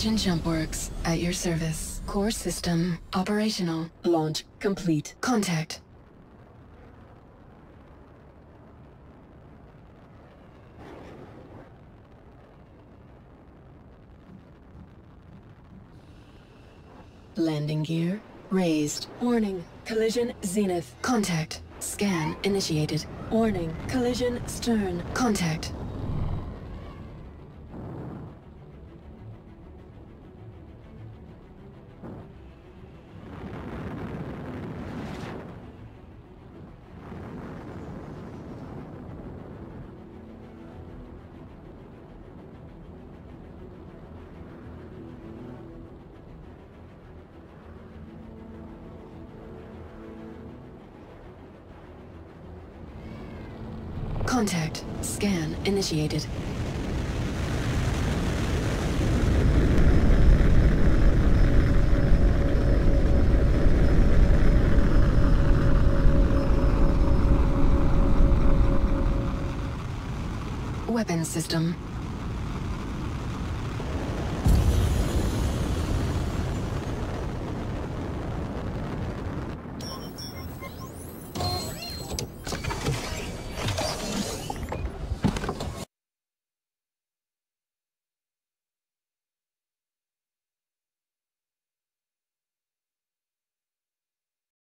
Origin Jumpworks, at your service. Core system, operational. Launch complete. Contact. Landing gear raised. Warning, collision zenith. Contact. Scan initiated. Warning, collision stern. Contact. Contact. Scan initiated. Weapons system